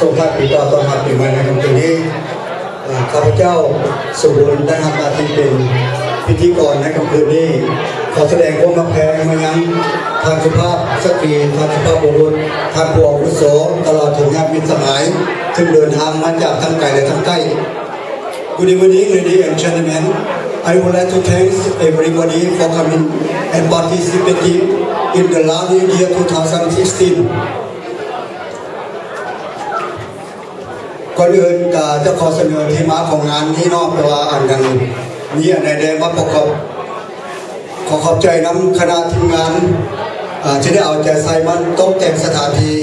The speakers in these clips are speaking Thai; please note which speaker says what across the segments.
Speaker 1: ก่อนส่งท้ายปีเก่าตอนรับปีใหม่ในค่ำคืนนี้ข้าพเจ้าสุบุญได้ทำหน้าที่เป็นพิธีกรในค่ำคืนนี้ ขอแสดงความรักแพงมายังทางสุภาพสตรีทางสุภาพบุรุษทางผู้อาวุโสตลอดถึงญาติมิตรสหายซึ่งเดินทางมาจากทั้งไกลและทั้งใกล้ Good evening, ladies and gentlemen. I would like to thank everybody for coming and participating in the last year 2016. ก่อนอื่นก็จะขอเสนอที่มาของงานนี้นอกแต่ว่าอันกันมีอันใดๆมาประกอบขอขอบใจน้ำคณะทีมงานที่ได้เอาใจใส่มันตกแต่งสถานที่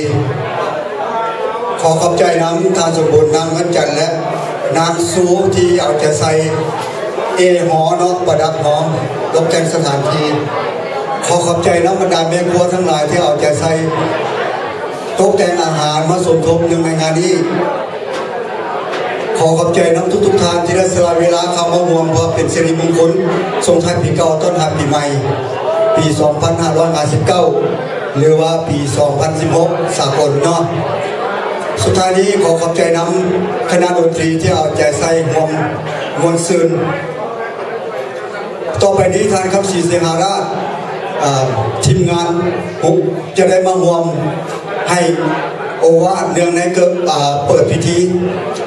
Speaker 1: ขอขอบใจน้ำทานสมบูรณ์นางเงินจันและนางซูที่เอาใจใส่เอหอนาะประดับหอตกแต่งสถานที่ขอขอบใจน้ำบรรดาแม่ครัวทั้งหลายที่เอาใจใส่ตกแต่งอาหารมาสมทบยังในงานนี้ ขอขอบใจน้ำทุกทุกทานที่ได้สละเวลาเข้ามาร่วมเพื่อเป็นสิริมงคลส่งท้ายปีเก่าต้อนรับปีใหม่ ปี 2559 หรือว่าปี 2016 สากลเนาะสุดท้ายนี้ขอขอบใจน้ำคณะดนตรีที่เอาใจใส่หวมมวลซืนต่อไปนี้ทานคำศรีเสหาราชทีมงานผมจะได้มาร่วมให้โอวาทเนื่องในเกิดเปิดพิธี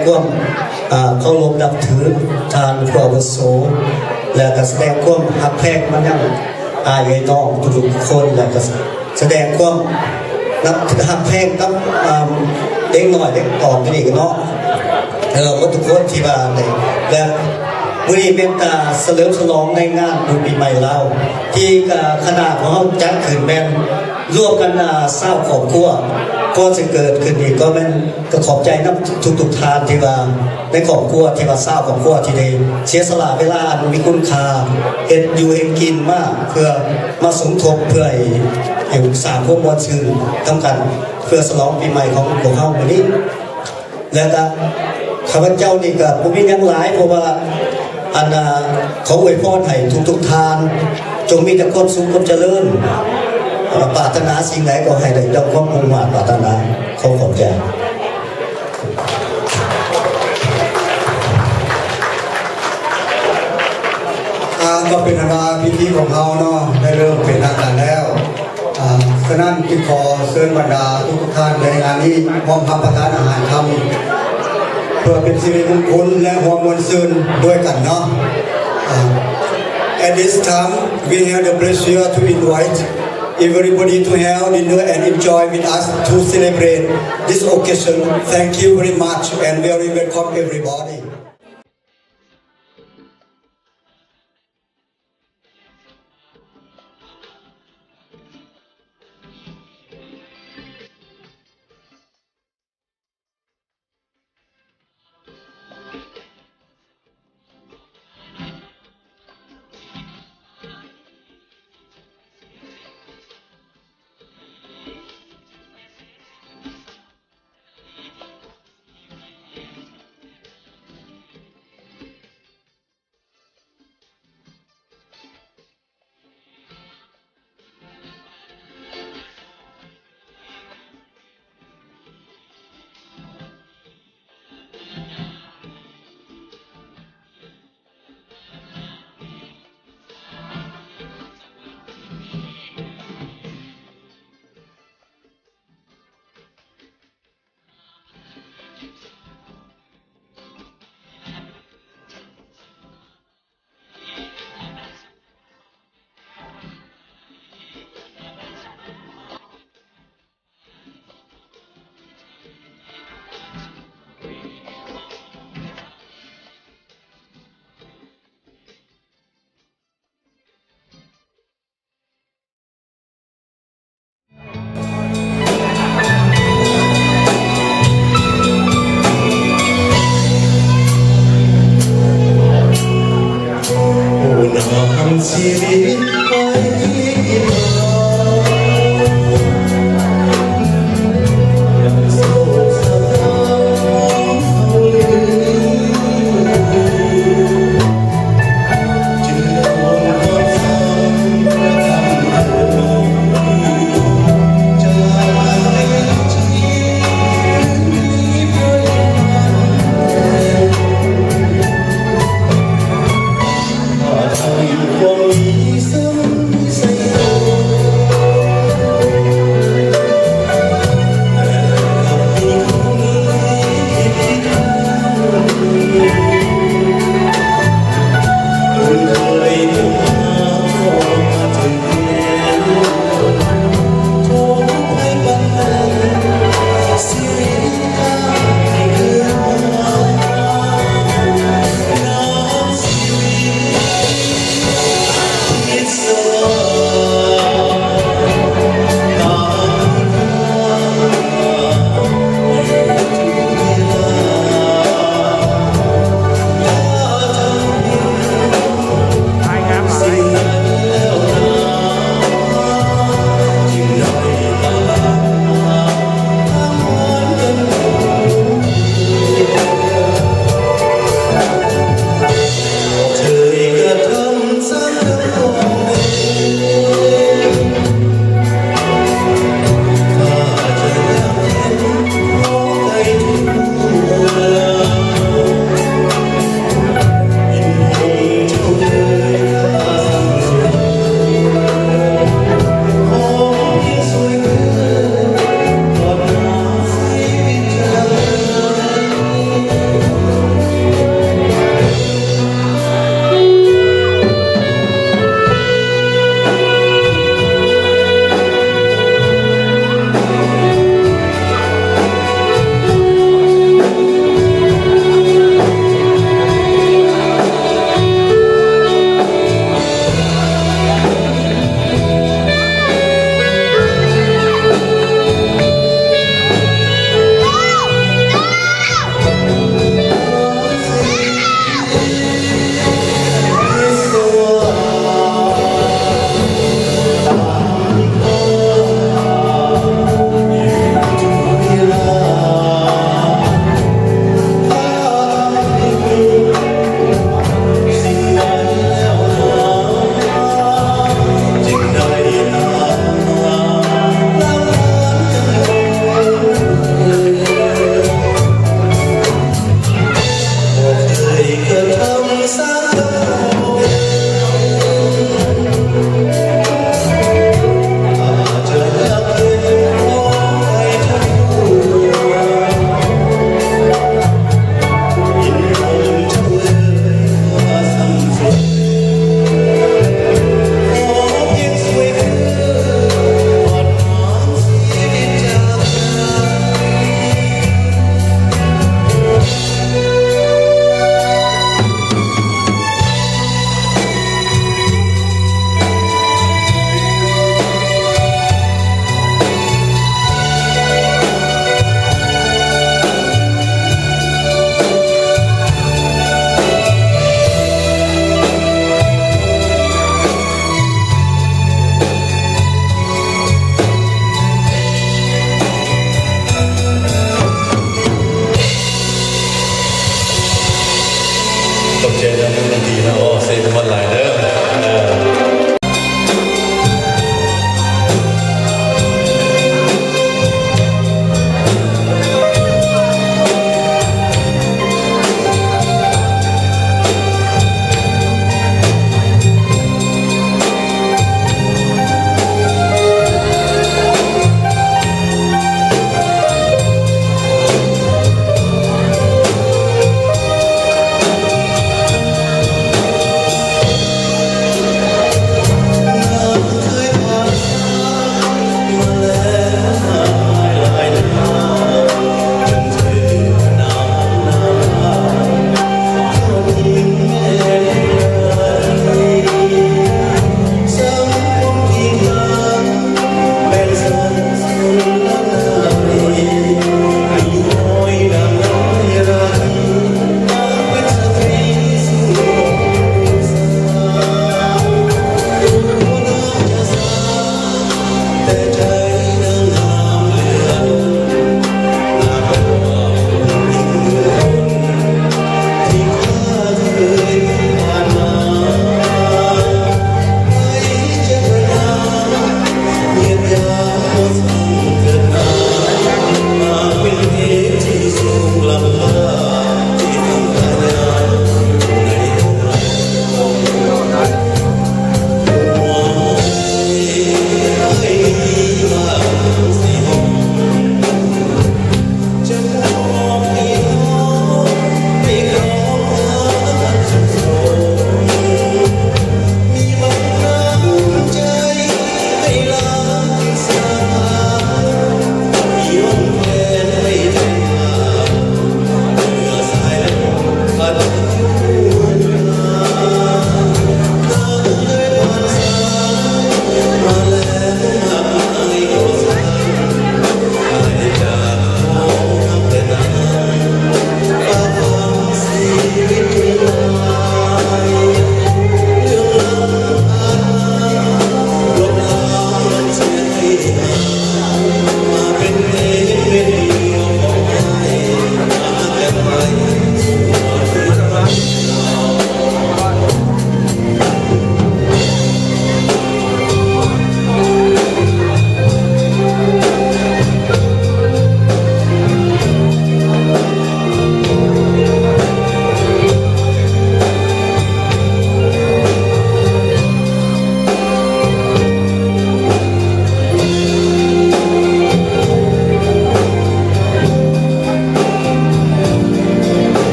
Speaker 2: แสดงความเคารพนับถือทานผู้อาวุโสและก็แสดงความหักแพงมันยังอายน้องทุกคนและก็แสดงความนับหักแพงกับอ่าเด็กหน่อยเด็กตอนกันอีกเนาะเออว่าทุกคนที่ว่าในและวันนี้เป็นตาเสลิมฉลองในงานบุญปีใหม่เราที่คณะของเราจัดขึ้นแมนร่วมกันเศร้าขอบครัว ก็จะเกิดขึ้นอีกก็แม่นก็ขอบใจนับทุกทุกทานที่ว่าในขอบครัวที่ว่าเศร้าขอบครัวที่ได้เสียสละเวลาอันมีคุณค่าเห็ดอยู่เห็นกินมาก เพื่อมาสมทบเพื่อให้ให้สางพวกมวลชื่นทำกันเพื่อฉลองปีใหม่ของพวกเขาวันนี้ แล้วก็ข้าพเจ้านี่ก็ผมมีหยังหลายเพราะว่าอันน่ะเขาอวยพรให้ทุกทุกทาน จงมีแต่ความสุขความเจริญเอ่อ ปรารถนาสิ่งไหนก็ให้ได้ดังความมุ่งมั่นปรารถนาเขอขอบใจ
Speaker 1: ก็เป็นอันาพิธีของเขาเนาะได้เริ่มเป็นทางการแล้วฉะนั้นที่ขอเชิญบรรดาทุกท่านในงานนี้พร้อมรับประทานอาหารคำเพื่อเป็นสิริมงคลและหัวมวลซืนด้วยกันเนาะ At this time, we have the pleasure to invite everybody to have dinner and enjoy with us to celebrate this occasion. Thank you very much and very welcome everybody.